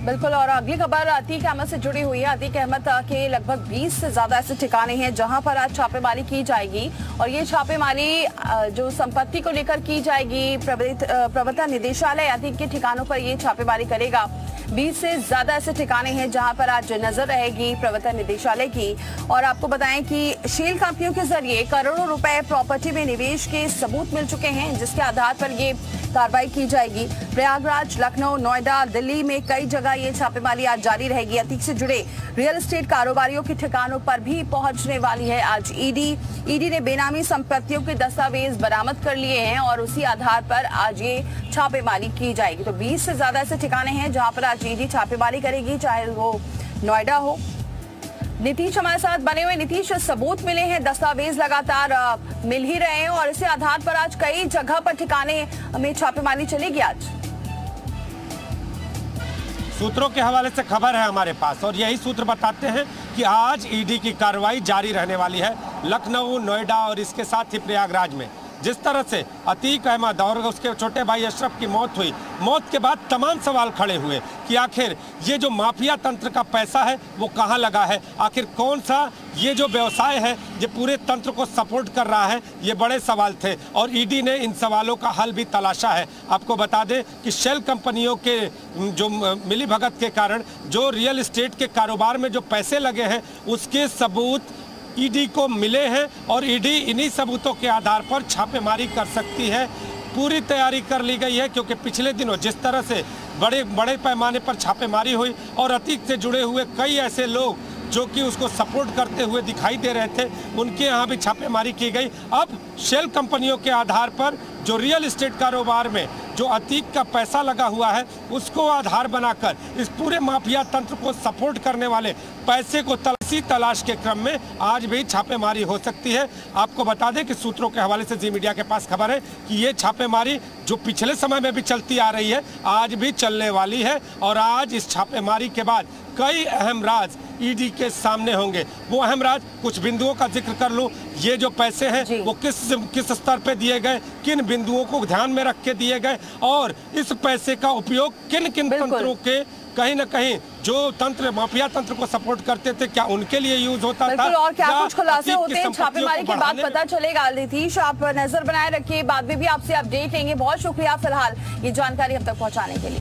बिल्कुल, और अगली खबर अतीक अहमद से जुड़ी हुई है। अतीक अहमद के लगभग 20 से ज़्यादा ऐसे ठिकाने हैं जहाँ पर आज छापेमारी की जाएगी, और ये छापेमारी जो संपत्ति को लेकर की जाएगी प्रवर्तन निदेशालय अतीक के ठिकानों पर ये छापेमारी करेगा। 20 से ज़्यादा ऐसे ठिकाने हैं जहाँ पर आज नज़र रहेगी प्रवर्तन निदेशालय की। और आपको बताएँ कि शेल कंपनियों के ज़रिए करोड़ों रुपए प्रॉपर्टी में निवेश के सबूत मिल चुके हैं, जिसके आधार पर ये कार्रवाई की जाएगी। प्रयागराज, लखनऊ, नोएडा, दिल्ली में कई जगह ये छापेमारी आज जारी रहेगी। अतीक से जुड़े रियल एस्टेट कारोबारियों के ठिकानों पर भी पहुँचने वाली है आज ईडी ईडी ने बेनामी संपत्तियों के दस्तावेज़ बरामद कर लिए हैं और उसी आधार पर आज ये छापेमारी की जाएगी। तो 20 से ज़्यादा ऐसे ठिकाने हैं जहाँ पर आज ईडी छापेमारी करेगी, चाहे वो नोएडा हो नीतीश हमारे साथ बने हुए नीतीश, सबूत मिले हैं, दस्तावेज़ लगातार मिल ही रहे हैं और इसी आधार पर आज कई जगह पर ठिकाने में छापेमारी चलेगी आज। सूत्रों के हवाले से खबर है हमारे पास और यही सूत्र बताते हैं कि आज ईडी की कार्रवाई जारी रहने वाली है। लखनऊ, नोएडा और इसके साथ ही प्रयागराज में। जिस तरह से अतीक अहमद और उसके छोटे भाई अशरफ की मौत हुई। मौत के बाद तमाम सवाल खड़े हुए कि आखिर ये जो माफिया तंत्र का पैसा है, वो कहाँ लगा है? आखिर कौन सा ये जो व्यवसाय है, ये पूरे तंत्र को सपोर्ट कर रहा है? ये बड़े सवाल थे और ईडी ने इन सवालों का हल भी तलाशा है। आपको बता दें कि शेल कंपनियों के जो मिली के कारण, जो रियल इस्टेट के कारोबार में जो पैसे लगे हैं, उसके सबूत ईडी को मिले हैं और ईडी इन्हीं सबूतों के आधार पर छापेमारी कर सकती है। पूरी तैयारी कर ली गई है क्योंकि पिछले दिनों जिस तरह से बड़े बड़े पैमाने पर छापेमारी हुई और अतीत से जुड़े हुए कई ऐसे लोग जो कि उसको सपोर्ट करते हुए दिखाई दे रहे थे, उनके यहाँ भी छापेमारी की गई। अब शेल कंपनियों के आधार पर जो रियल इस्टेट कारोबार में जो अतीक का पैसा लगा हुआ है, उसको आधार बनाकर इस पूरे माफिया तंत्र को सपोर्ट करने वाले पैसे को तलाशी तलाश के क्रम में आज भी छापेमारी हो सकती है। आपको बता दें कि सूत्रों के हवाले से जी मीडिया के पास खबर है कि ये छापेमारी जो पिछले समय में भी चलती आ रही है आज भी चलने वाली है और आज इस छापेमारी के बाद कई अहम राज ईडी के सामने होंगे। वो अहम राज कुछ बिंदुओं का ज़िक्र कर लूँ। ये जो पैसे हैं वो किस किस स्तर पे दिए गए किन बिंदुओं को ध्यान में रख के दिए गए और इस पैसे का उपयोग किन किन तंत्रों के कहीं ना कहीं जो तंत्र माफिया तंत्र को सपोर्ट करते थे क्या उनके लिए यूज़ होता था? और क्या कुछ खुलासे होते हैं? छापेमारी के बाद पता चलेगा नीतीश आप नज़र बनाए रखिए बाद में भी आपसे अपडेट लेंगे। बहुत शुक्रिया फ़िलहाल ये जानकारी हम तक पहुँचाने के लिए।